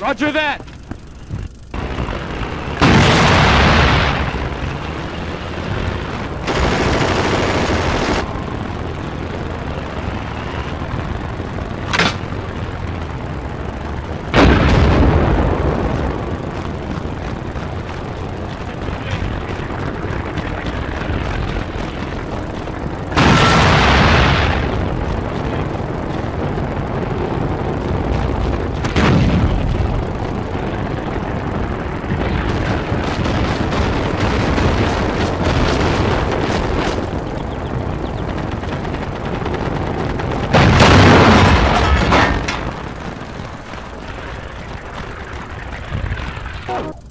Roger that. Oh.